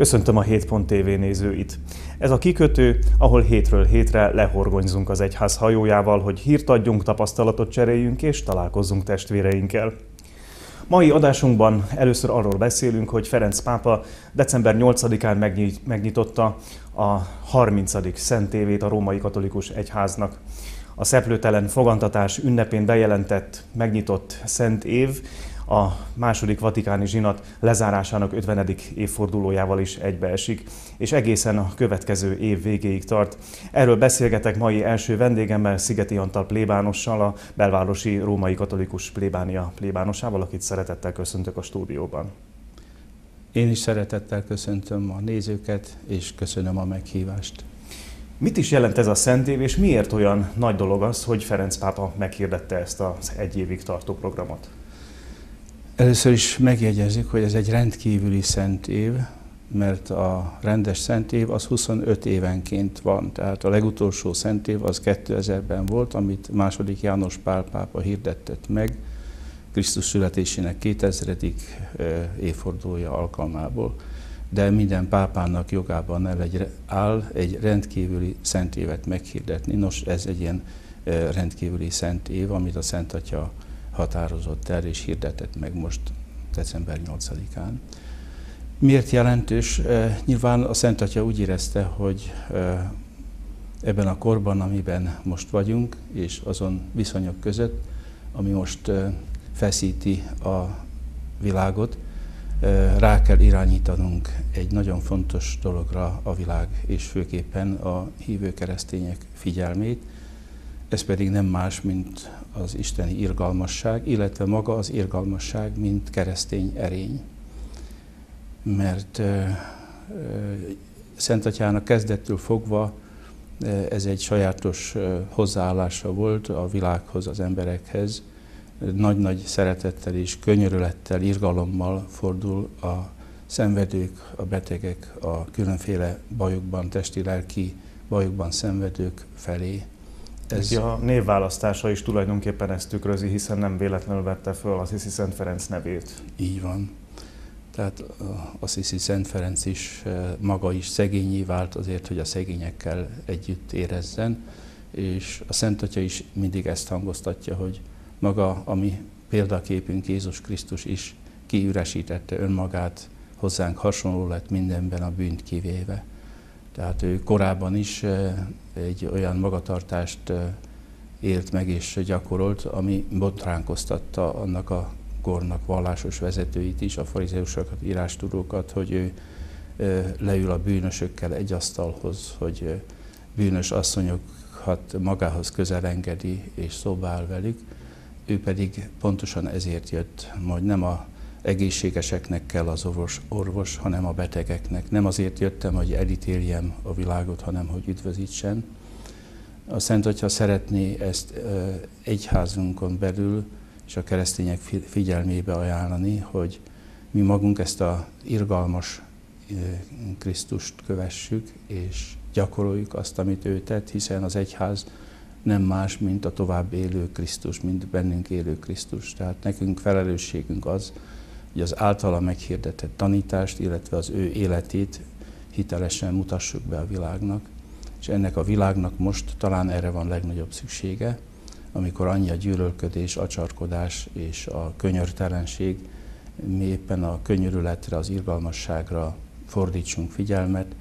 Köszöntöm a 7.tv nézőit. Ez a kikötő, ahol hétről hétre lehorgonyzunk az egyház hajójával, hogy hírt adjunk, tapasztalatot cseréljünk és találkozzunk testvéreinkkel. Mai adásunkban először arról beszélünk, hogy Ferenc pápa december 8-án megnyitotta a 30. szentévét a római katolikus egyháznak. A szeplőtelen fogantatás ünnepén bejelentett, megnyitott szent év a második vatikáni zsinat lezárásának 50. évfordulójával is egybeesik, és egészen a következő év végéig tart. Erről beszélgetek mai első vendégemmel, Szigeti Antal plébánossal, a belvárosi római katolikus plébánia plébánosával, akit szeretettel köszöntök a stúdióban. Én is szeretettel köszöntöm a nézőket, és köszönöm a meghívást. Mit is jelent ez a szent év, és miért olyan nagy dolog az, hogy Ferenc pápa meghirdette ezt az egy évig tartó programot? Először is megjegyezik, hogy ez egy rendkívüli szent év, mert a rendes szent év az 25 évenként van. Tehát a legutolsó szent év az 2000-ben volt, amit második János Pál pápa hirdettett meg Krisztus születésének 2000. évfordulója alkalmából. De minden pápának jogában el egy, áll egy rendkívüli szent évet meghirdetni. Nos, ez egy ilyen rendkívüli szent év, amit a Szent Atya határozott el és hirdetett meg most december 8-án. Miért jelentős? Nyilván a Szent Atya úgy érezte, hogy ebben a korban, amiben most vagyunk, és azon viszonyok között, ami most feszíti a világot, rá kell irányítanunk egy nagyon fontos dologra a világ, és főképpen a hívő keresztények figyelmét. Ez pedig nem más, mint az isteni irgalmasság, illetve maga az irgalmasság, mint keresztény erény. Mert uh, Szent Atyának kezdettől fogva ez egy sajátos hozzáállása volt a világhoz, az emberekhez. Nagy-nagy szeretettel és könyörülettel, irgalommal fordul a szenvedők, a betegek, a különféle bajokban, testi-lelki bajokban szenvedők felé. Ez... A névválasztása is tulajdonképpen ezt tükrözi, hiszen nem véletlenül vette föl az Assisi Szent Ferenc nevét. Így van. Tehát Assisi Szent Ferenc is maga is szegényé vált azért, hogy a szegényekkel együtt érezzen, és a Szent Atya is mindig ezt hangoztatja, hogy maga, ami példaképünk Jézus Krisztus is kiüresítette önmagát, hozzánk hasonló lett mindenben a bűnt kivéve. Tehát ő korábban is egy olyan magatartást élt meg és gyakorolt, ami botránkoztatta annak a kornak vallásos vezetőit is, a farizeusokat, írástudókat, hogy ő leül a bűnösökkel egy asztalhoz, hogy bűnös asszonyokat magához közel engedi és szóba áll velük. Ő pedig pontosan ezért jött, hogy nem a egészségeseknek kell az orvos, orvos, hanem a betegeknek. Nem azért jöttem, hogy elítéljem a világot, hanem hogy üdvözítsen. A Szent Atya szeretné ezt egyházunkon belül és a keresztények figyelmébe ajánlani, hogy mi magunk ezt a irgalmas Krisztust kövessük, és gyakoroljuk azt, amit ő tett, hiszen az egyház nem más, mint a tovább élő Krisztus, mint bennünk élő Krisztus. Tehát nekünk felelősségünk az, hogy az általa meghirdetett tanítást, illetve az ő életét hitelesen mutassuk be a világnak, és ennek a világnak most talán erre van legnagyobb szüksége, amikor annyi a gyűlölködés, acsarkodás és a könyörtelenség, mi éppen a könyörületre, az irgalmasságra fordítsunk figyelmet,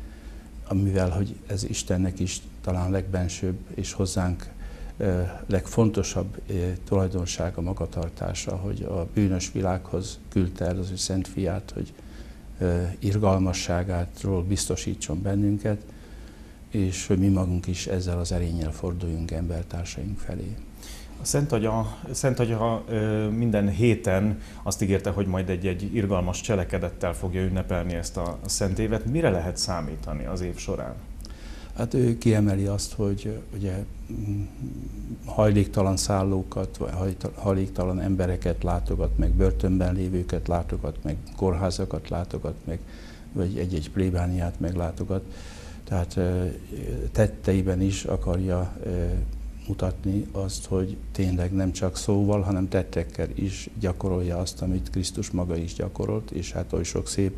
amivel, hogy ez Istennek is talán legbensőbb és hozzánk legfontosabb tulajdonsága magatartása, hogy a bűnös világhoz küldte el az ő szent fiát, hogy irgalmasságátról biztosítson bennünket, és hogy mi magunk is ezzel az erényel forduljunk embertársaink felé. A Szent Agya, Szent Agya minden héten azt ígérte, hogy majd egy-egy irgalmas cselekedettel fogja ünnepelni ezt a szent évet. Mire lehet számítani az év során? Hát ő kiemeli azt, hogy ugye hajléktalan szállókat, vagy hajléktalan embereket látogat meg, börtönben lévőket látogat meg, kórházakat látogat meg, vagy egy-egy plébániát meglátogat. Tehát tetteiben is akarja mutatni azt, hogy tényleg nem csak szóval, hanem tettekkel is gyakorolja azt, amit Krisztus maga is gyakorolt, és hát oly sok szép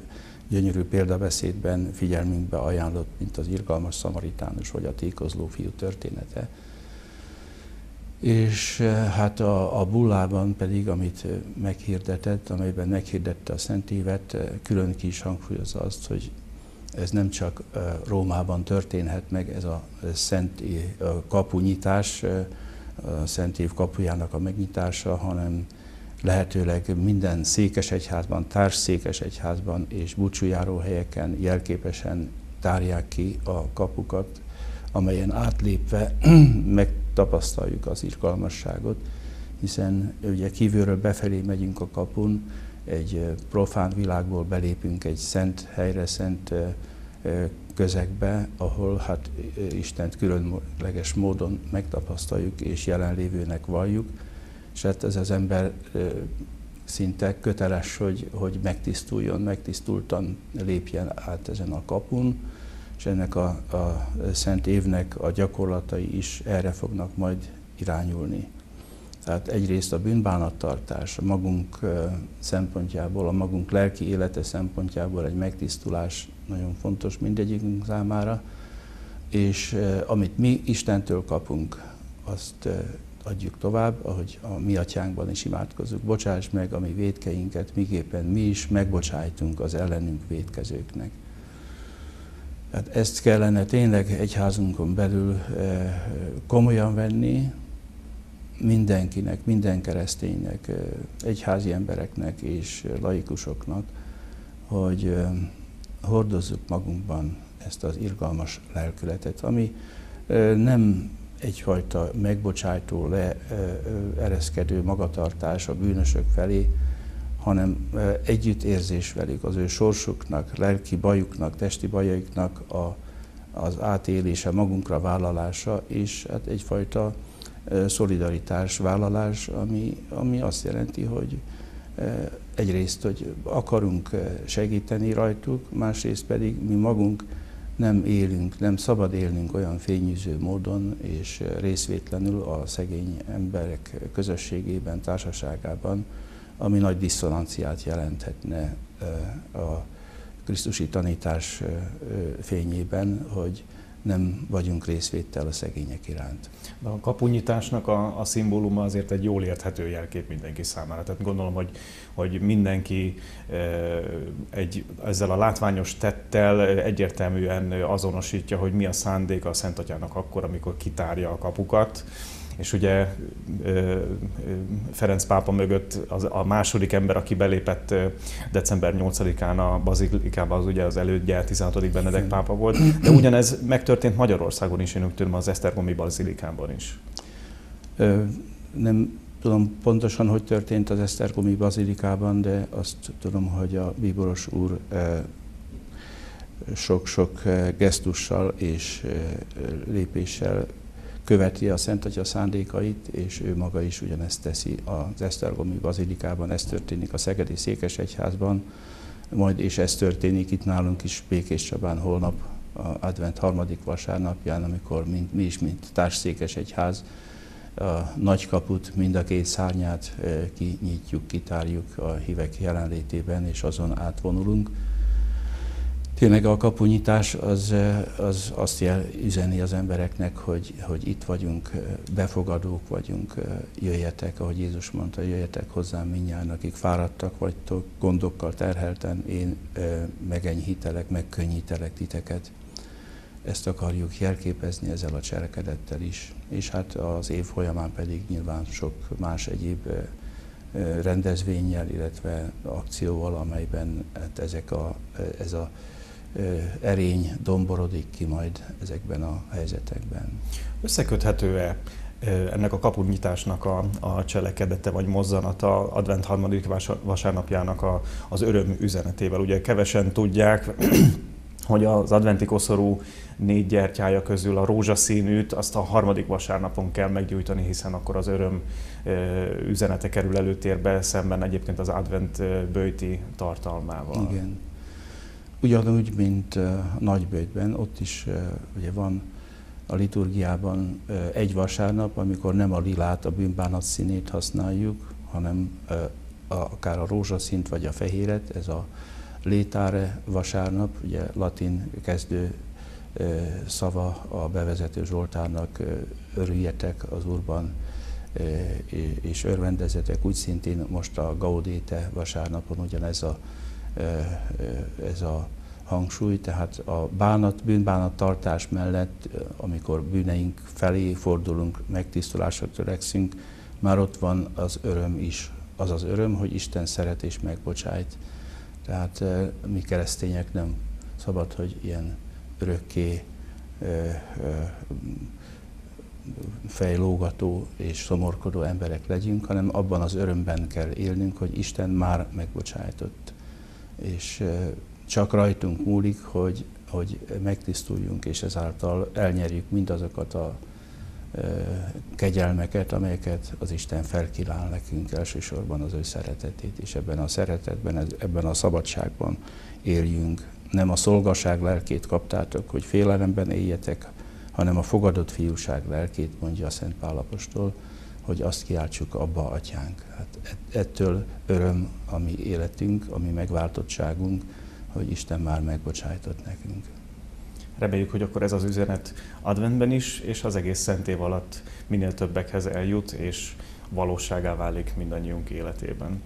gyönyörű példabeszédben figyelmünkbe ajánlott, mint az irgalmas szamaritánus vagy a tékozló fiú története. És hát a, a bullában pedig, amit meghirdetett, amelyben meghirdette a Szent Évet, külön ki is hangsúlyozza azt, hogy ez nem csak Rómában történhet meg, ez a szent kapunyitás, a Szent Év kapujának a megnyitása, hanem lehetőleg minden székesegyházban, társszékesegyházban és búcsújáró helyeken jelképesen tárják ki a kapukat, amelyen átlépve megtapasztaljuk az irgalmasságot, hiszen ugye kívülről befelé megyünk a kapun, egy profán világból belépünk egy szent helyre, szent közegbe, ahol hát Istent különleges módon megtapasztaljuk és jelenlévőnek valljuk, és hát ez az ember szinte köteles, hogy, hogy megtisztuljon, megtisztultan lépjen át ezen a kapun, és ennek a, a szent évnek a gyakorlatai is erre fognak majd irányulni. Tehát egyrészt a bűnbánattartás a magunk szempontjából, a magunk lelki élete szempontjából egy megtisztulás nagyon fontos mindegyikünk számára, és amit mi Istentől kapunk, azt adjuk tovább, ahogy a mi atyánkban is imádkozunk. Bocsáss meg a mi védkeinket, miképpen mi is megbocsájtunk az ellenünk védkezőknek. Tehát ezt kellene tényleg egyházunkon belül komolyan venni, mindenkinek, minden kereszténynek, egyházi embereknek és laikusoknak, hogy hordozzuk magunkban ezt az irgalmas lelkületet, ami nem egyfajta megbocsájtó, leereszkedő magatartás a bűnösök felé, hanem együttérzés velük, az ő sorsuknak, lelki bajuknak, testi bajaiknak a, az átélése, magunkra vállalása, és hát egyfajta szolidaritás vállalás, ami, ami azt jelenti, hogy egyrészt, hogy akarunk segíteni rajtuk, másrészt pedig mi magunk nem élünk, nem szabad élnünk olyan fényűző módon és részvétlenül a szegény emberek közösségében, társaságában, ami nagy diszonanciát jelenthetne a Krisztusi tanítás fényében, hogy nem vagyunk részvétel a szegények iránt. De a kapunyításnak a, a szimbóluma azért egy jól érthető jelkép mindenki számára. Tehát gondolom, hogy, hogy mindenki egy, ezzel a látványos tettel egyértelműen azonosítja, hogy mi a szándéka a Szent Atyának akkor, amikor kitárja a kapukat, és ugye Ferenc pápa mögött az, a második ember, aki belépett december 8-án a bazilikába, az ugye az elődje 16. Benedek pápa volt, de ugyanez megtörtént Magyarországon is, én úgy tudom, az Esztergomi bazilikában is. Nem tudom pontosan, hogy történt az Esztergomi bazilikában, de azt tudom, hogy a bíboros úr sok-sok gesztussal és lépéssel követi a Szent Atya szándékait, és ő maga is ugyanezt teszi az Esztergomi Bazilikában, ez történik a Szegedi Székesegyházban, majd és ez történik itt nálunk is Békés Csabán holnap, a advent harmadik vasárnapján, amikor mint, mi is, mint társszékesegyház, a nagy kaput, mind a két szárnyát eh, kinyitjuk, kitárjuk a hívek jelenlétében, és azon átvonulunk tényleg a kapunyítás az, az azt jel, üzeni az embereknek, hogy, hogy itt vagyunk, befogadók vagyunk, jöjjetek, ahogy Jézus mondta, jöjjetek hozzám mindjárt, akik fáradtak vagytok, gondokkal terhelten, én megenyhítelek, megkönnyítelek titeket. Ezt akarjuk jelképezni ezzel a cselekedettel is. És hát az év folyamán pedig nyilván sok más egyéb rendezvényel, illetve akcióval, amelyben hát ezek a, ez a erény domborodik ki majd ezekben a helyzetekben. Összeköthető-e ennek a kapunyitásnak a, a cselekedete vagy mozzanata advent harmadik vasárnapjának a, az öröm üzenetével. Ugye kevesen tudják, hogy az adventi koszorú négy gyertyája közül a rózsaszínűt azt a harmadik vasárnapon kell meggyújtani, hiszen akkor az öröm üzenete kerül előtérbe szemben egyébként az advent bőti tartalmával. Igen. Ugyanúgy, mint Nagybőjtben, ott is ugye van a liturgiában egy vasárnap, amikor nem a lilát, a bűnbánat színét használjuk, hanem akár a rózsaszínt vagy a fehéret, ez a létáre vasárnap, ugye latin kezdő szava a bevezető Zsoltárnak, örüljetek az Úrban, és örvendezetek. Úgy szintén most a Gaudéte vasárnapon ugyanez a, ez a hangsúly, tehát a bánat, bűnbánat tartás mellett, amikor bűneink felé fordulunk, megtisztulásra törekszünk, már ott van az öröm is. Az az öröm, hogy Isten szeret és megbocsájt. Tehát mi keresztények nem szabad, hogy ilyen örökké fejlógató és szomorkodó emberek legyünk, hanem abban az örömben kell élnünk, hogy Isten már megbocsájtott. És csak rajtunk múlik, hogy, hogy megtisztuljunk, és ezáltal elnyerjük mindazokat a kegyelmeket, amelyeket az Isten felkínál nekünk elsősorban az ő szeretetét, és ebben a szeretetben, ebben a szabadságban éljünk. Nem a szolgaság lelkét kaptátok, hogy félelemben éljetek, hanem a fogadott fiúság lelkét, mondja a Szent Pálapostól, hogy azt kiáltsuk abba, atyánk. Hát ettől öröm a mi életünk, a mi megváltottságunk, hogy Isten már megbocsájtott nekünk. Reméljük, hogy akkor ez az üzenet adventben is, és az egész szent év alatt minél többekhez eljut, és valóságá válik mindannyiunk életében.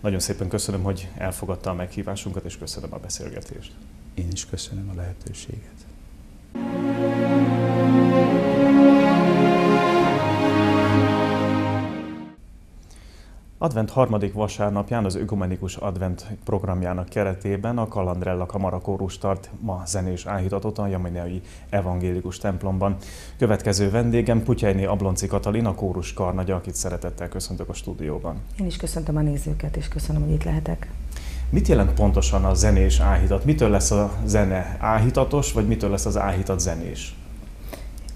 Nagyon szépen köszönöm, hogy elfogadta a meghívásunkat, és köszönöm a beszélgetést. Én is köszönöm a lehetőséget. Advent harmadik vasárnapján az Ökumenikus Advent programjának keretében a Kalandrella Kamarakórus tart ma zenés áhítatot a Jaminei Evangélikus templomban. Következő vendégem Putyajné Ablonci Katalin, a kórus karnagya, akit szeretettel köszöntök a stúdióban. Én is köszöntöm a nézőket, és köszönöm, hogy itt lehetek. Mit jelent pontosan a zenés áhítat? Mitől lesz a zene áhítatos, vagy mitől lesz az áhítat zenés?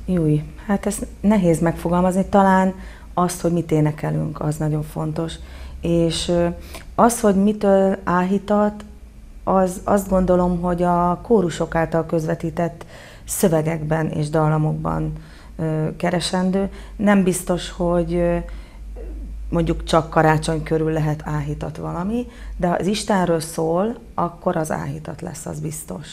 Júj, hát ez nehéz megfogalmazni. Talán azt, hogy mit énekelünk, az nagyon fontos. És az, hogy mitől áhítat, az azt gondolom, hogy a kórusok által közvetített szövegekben és dallamokban keresendő. Nem biztos, hogy mondjuk csak karácsony körül lehet áhítat valami, de ha az Istenről szól, akkor az áhítat lesz, az biztos.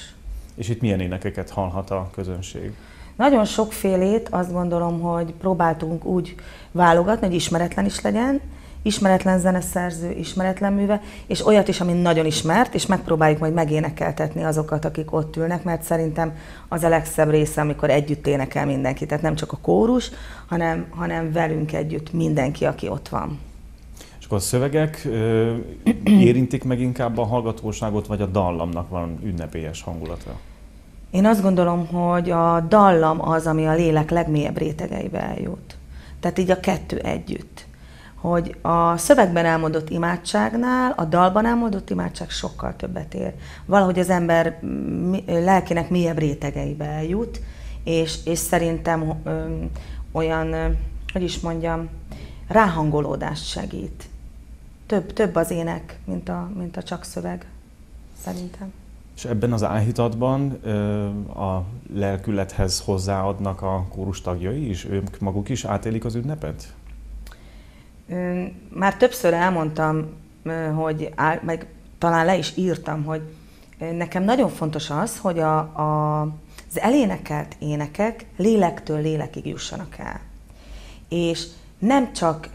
És itt milyen énekeket hallhat a közönség? Nagyon sokfélét azt gondolom, hogy próbáltunk úgy válogatni, hogy ismeretlen is legyen, ismeretlen zeneszerző, ismeretlen műve, és olyat is, ami nagyon ismert, és megpróbáljuk majd megénekeltetni azokat, akik ott ülnek, mert szerintem az a legszebb része, amikor együtt énekel mindenki. Tehát nem csak a kórus, hanem, hanem velünk együtt mindenki, aki ott van. És akkor a szövegek ö, érintik meg inkább a hallgatóságot, vagy a dallamnak van ünnepélyes hangulata? Én azt gondolom, hogy a dallam az, ami a lélek legmélyebb rétegeibe eljut. Tehát így a kettő együtt. Hogy a szövegben elmondott imádságnál a dalban elmondott imádság sokkal többet ér. Valahogy az ember lelkének mélyebb rétegeibe eljut, és, és szerintem ö, olyan, ö, hogy is mondjam, ráhangolódást segít. Több, több az ének, mint a, mint a csak szöveg, szerintem. És ebben az áhítatban a lelkülethez hozzáadnak a kórus tagjai is? Ők maguk is átélik az ünnepet? Már többször elmondtam, hogy meg talán le is írtam, hogy nekem nagyon fontos az, hogy a, a, az elénekelt énekek lélektől lélekig jussanak el. És nem csak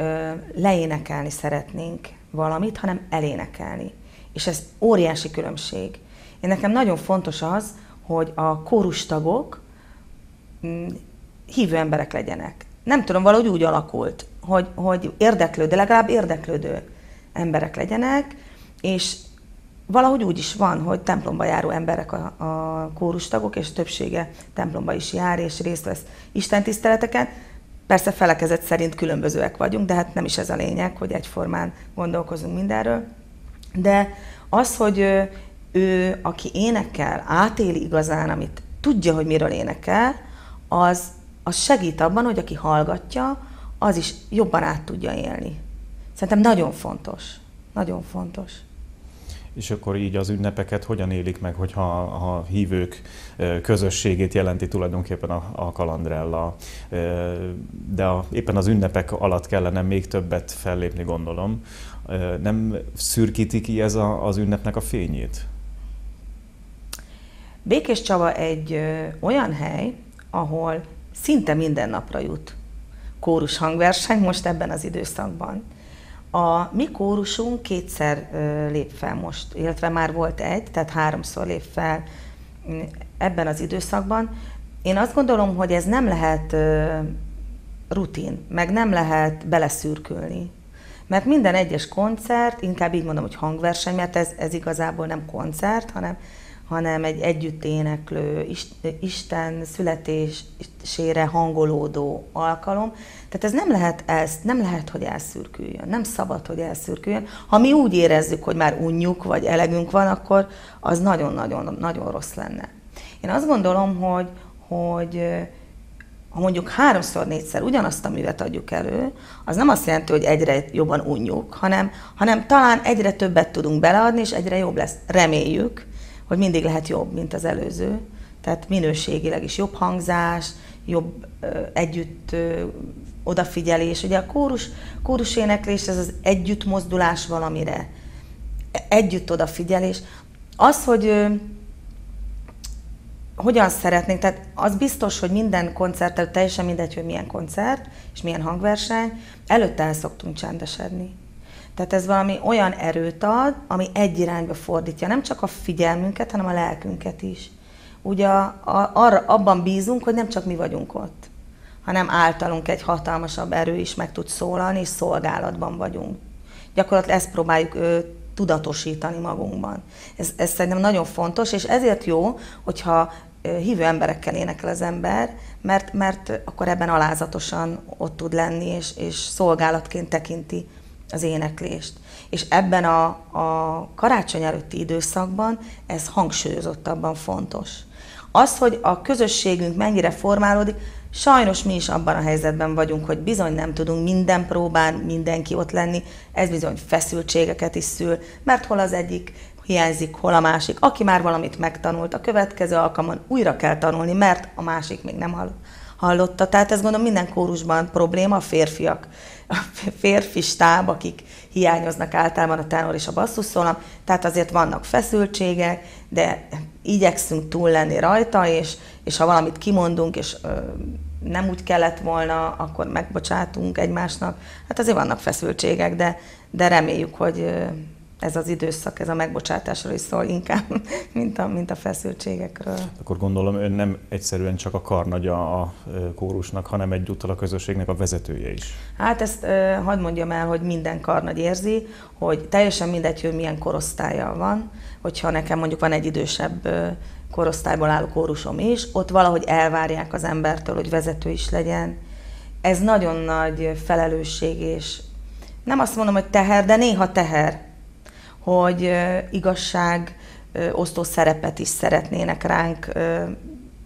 leénekelni szeretnénk valamit, hanem elénekelni. És ez óriási különbség. Én nekem nagyon fontos az, hogy a kórustagok mm, hívő emberek legyenek. Nem tudom, valahogy úgy alakult, hogy, hogy érdeklődő, legalább érdeklődő emberek legyenek, és valahogy úgy is van, hogy templomba járó emberek a, a kórustagok, és többsége templomba is jár, és részt vesz Isten tiszteleteken. Persze felekezet szerint különbözőek vagyunk, de hát nem is ez a lényeg, hogy egyformán gondolkozunk mindenről. De az, hogy ő, aki énekel, átéli igazán, amit tudja, hogy miről énekel, az, az segít abban, hogy aki hallgatja, az is jobban át tudja élni. Szerintem nagyon fontos. Nagyon fontos. És akkor így az ünnepeket hogyan élik meg, hogyha a hívők közösségét jelenti tulajdonképpen a, a kalandrella, de a, éppen az ünnepek alatt kellene még többet fellépni, gondolom. Nem szürkíti ki ez a, az ünnepnek a fényét? Békés Csaba egy ö, olyan hely, ahol szinte minden napra jut kórus hangverseny most ebben az időszakban. A mi kórusunk kétszer ö, lép fel most, illetve már volt egy, tehát háromszor lép fel mm, ebben az időszakban. Én azt gondolom, hogy ez nem lehet ö, rutin, meg nem lehet beleszürkülni. Mert minden egyes koncert, inkább így mondom, hogy hangverseny, mert ez, ez igazából nem koncert, hanem, hanem egy együtt éneklő, Isten születésére hangolódó alkalom. Tehát ez nem lehet, ez, nem lehet, hogy elszürküljön, nem szabad, hogy elszürküljön. Ha mi úgy érezzük, hogy már unjuk, vagy elegünk van, akkor az nagyon-nagyon nagyon rossz lenne. Én azt gondolom, hogy, hogy ha mondjuk háromszor, négyszer ugyanazt a művet adjuk elő, az nem azt jelenti, hogy egyre jobban unjuk, hanem, hanem talán egyre többet tudunk beleadni, és egyre jobb lesz. Reméljük, hogy mindig lehet jobb, mint az előző. Tehát minőségileg is jobb hangzás, jobb ö, együtt ö, odafigyelés. Ugye a kórus, kórus éneklés, ez az együtt mozdulás valamire, együtt odafigyelés. Az, hogy ö, hogyan szeretnénk, tehát az biztos, hogy minden koncert, teljesen mindegy, hogy milyen koncert és milyen hangverseny, előtte el szoktunk csendesedni. Tehát ez valami olyan erőt ad, ami egy irányba fordítja, nem csak a figyelmünket, hanem a lelkünket is. Ugye a, a, arra, abban bízunk, hogy nem csak mi vagyunk ott, hanem általunk egy hatalmasabb erő is meg tud szólalni, és szolgálatban vagyunk. Gyakorlatilag ezt próbáljuk ő, tudatosítani magunkban. Ez, ez szerintem nagyon fontos, és ezért jó, hogyha hívő emberekkel énekel az ember, mert, mert akkor ebben alázatosan ott tud lenni, és, és szolgálatként tekinti az éneklést. És ebben a, a karácsony előtti időszakban ez hangsúlyozottabban fontos. Az, hogy a közösségünk mennyire formálódik, sajnos mi is abban a helyzetben vagyunk, hogy bizony nem tudunk minden próbán mindenki ott lenni, ez bizony feszültségeket is szül, mert hol az egyik hiányzik, hol a másik. Aki már valamit megtanult, a következő alkalommal újra kell tanulni, mert a másik még nem hallotta. Tehát ez gondolom minden kórusban probléma, a férfiak, a férfi stáb, akik hiányoznak általában a tenor és a basszuszólam, tehát azért vannak feszültségek, de igyekszünk túl lenni rajta, és, és ha valamit kimondunk, és ö, nem úgy kellett volna, akkor megbocsátunk egymásnak. Hát azért vannak feszültségek, de, de reméljük, hogy ez az időszak, ez a megbocsátásról is szól inkább, mint a, mint a feszültségekről. Akkor gondolom ön nem egyszerűen csak a karnagya a kórusnak, hanem egyúttal a közösségnek a vezetője is. Hát ezt hadd mondjam el, hogy minden karnagy érzi, hogy teljesen mindegy, hogy milyen korosztálya van, hogyha nekem mondjuk van egy idősebb korosztályból álló kórusom is, ott valahogy elvárják az embertől, hogy vezető is legyen. Ez nagyon nagy felelősség, és nem azt mondom, hogy teher, de néha teher hogy igazság osztó szerepet is szeretnének ránk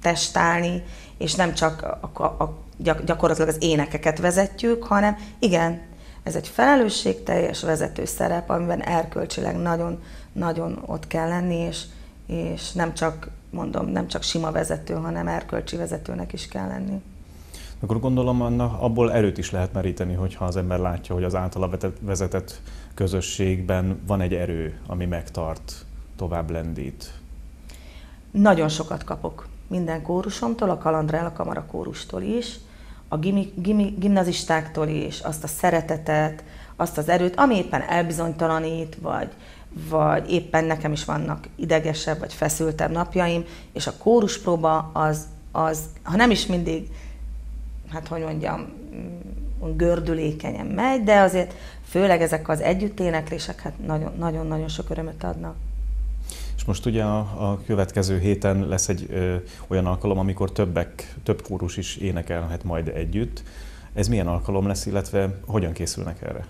testálni, és nem csak a, a, gyakorlatilag az énekeket vezetjük, hanem igen, ez egy felelősségteljes vezető szerep, amiben erkölcsileg nagyon, nagyon ott kell lenni, és, és nem csak, mondom, nem csak sima vezető, hanem erkölcsi vezetőnek is kell lenni. Akkor gondolom, annak abból erőt is lehet meríteni, hogyha az ember látja, hogy az általa vezetett közösségben van egy erő, ami megtart, tovább lendít. Nagyon sokat kapok minden kórusomtól, a Kalandrel, a Kamara kórustól is, a gimi, gimi, gimnazistáktól is, azt a szeretetet, azt az erőt, ami éppen elbizonytalanít, vagy, vagy éppen nekem is vannak idegesebb vagy feszültebb napjaim, és a kóruspróba az, az, ha nem is mindig hát hogy mondjam, gördülékenyen megy, de azért főleg ezek az együtténeklések hát nagyon-nagyon sok örömöt adnak. És most ugye a, a következő héten lesz egy ö, olyan alkalom, amikor többek, több kórus is énekelhet majd együtt. Ez milyen alkalom lesz, illetve hogyan készülnek erre?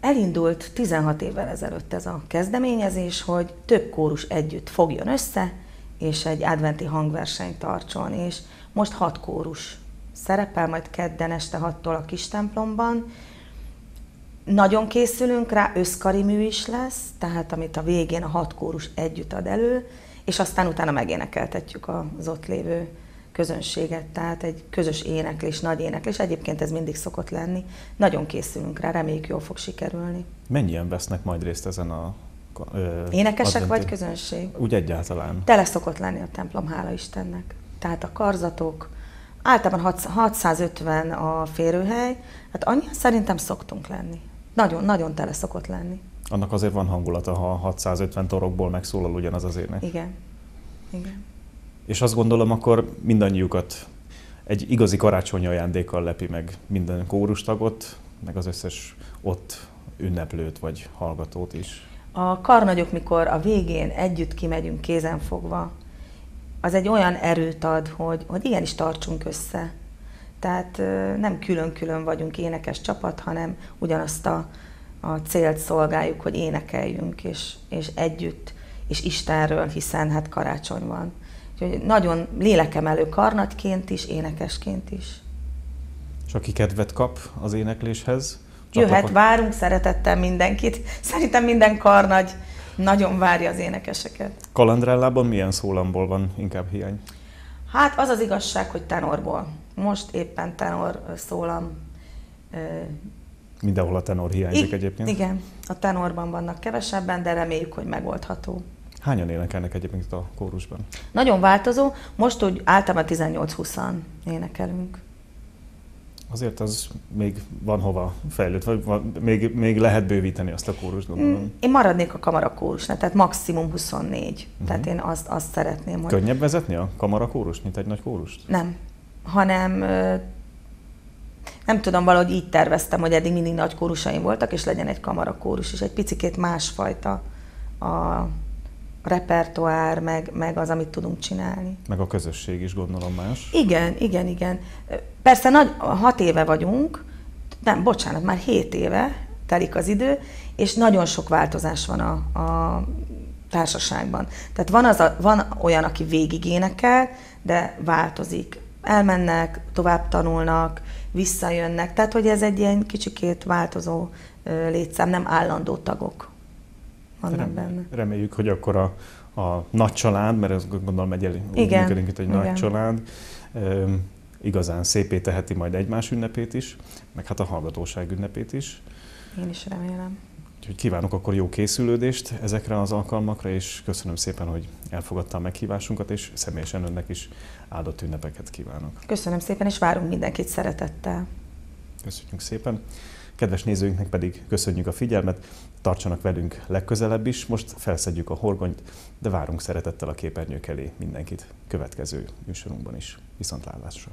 Elindult 16 évvel ezelőtt ez a kezdeményezés, hogy több kórus együtt fogjon össze, és egy adventi hangversenyt tartson, és most hat kórus szerepel, majd kedden este hattól a kis templomban. Nagyon készülünk rá, összkari mű is lesz, tehát amit a végén a hat kórus együtt ad elő, és aztán utána megénekeltetjük az ott lévő közönséget, tehát egy közös éneklés, nagy éneklés, egyébként ez mindig szokott lenni. Nagyon készülünk rá, reméljük jól fog sikerülni. Mennyien vesznek majd részt ezen a Énekesek adventi. vagy közönség? Úgy egyáltalán. Tele szokott lenni a templom, hála Istennek. Tehát a karzatok, általában 650 a férőhely, hát annyi szerintem szoktunk lenni. Nagyon, nagyon tele szokott lenni. Annak azért van hangulata, ha 650 torokból megszólal ugyanaz az ének. Igen. Igen. És azt gondolom, akkor mindannyiukat egy igazi karácsonyi ajándékkal lepi meg minden kórustagot, meg az összes ott ünneplőt vagy hallgatót is. A karnagyok, mikor a végén együtt kimegyünk kézen fogva, az egy olyan erőt ad, hogy, hogy igenis tartsunk össze. Tehát nem külön-külön vagyunk énekes csapat, hanem ugyanazt a, a célt szolgáljuk, hogy énekeljünk, és, és együtt, és Istenről, hiszen hát karácsony van. Úgyhogy nagyon lélekemelő karnatként is, énekesként is. És aki kedvet kap az énekléshez? Jöhet, várunk szeretettel mindenkit. Szerintem minden karnagy nagyon várja az énekeseket. Kalandrellában milyen szólamból van inkább hiány? Hát az az igazság, hogy tenorból. Most éppen tenor szólam. Mindenhol a tenor hiányzik I- egyébként? Igen, a tenorban vannak kevesebben, de reméljük, hogy megoldható. Hányan énekelnek egyébként a kórusban? Nagyon változó. Most úgy általában 18-20-an énekelünk. Azért az még van hova fejlődni, vagy van, még, még lehet bővíteni azt a kórust, gondolom. Mm, én maradnék a kamarakórusnál, tehát maximum 24. Uh-huh. Tehát én azt, azt szeretném, hogy... Könnyebb vezetni a kamarakórust, mint egy nagy kórust? Nem, hanem nem tudom, valahogy így terveztem, hogy eddig mindig nagy kórusaim voltak, és legyen egy kamarakórus, és egy picikét másfajta a repertoár, meg, meg az, amit tudunk csinálni. Meg a közösség is gondolom más. Igen, igen, igen. Persze nagy, hat éve vagyunk, nem, bocsánat, már hét éve telik az idő, és nagyon sok változás van a, a társaságban. Tehát van, az a, van olyan, aki végig énekel, de változik. Elmennek, tovább tanulnak, visszajönnek. Tehát, hogy ez egy ilyen kicsikét változó létszám, nem állandó tagok vannak Rem, benne. Reméljük, hogy akkor a, a nagy család, mert ez gondolom egy, Igen. működik, mint egy Igen. nagy család, igazán szépé teheti majd egymás ünnepét is, meg hát a hallgatóság ünnepét is. Én is remélem. Úgyhogy kívánok akkor jó készülődést ezekre az alkalmakra, és köszönöm szépen, hogy elfogadta a meghívásunkat, és személyesen önnek is áldott ünnepeket kívánok. Köszönöm szépen, és várunk mindenkit szeretettel. Köszönjük szépen. Kedves nézőinknek pedig köszönjük a figyelmet, tartsanak velünk legközelebb is, most felszedjük a horgonyt, de várunk szeretettel a képernyők elé mindenkit következő műsorunkban is. Viszontlátásra!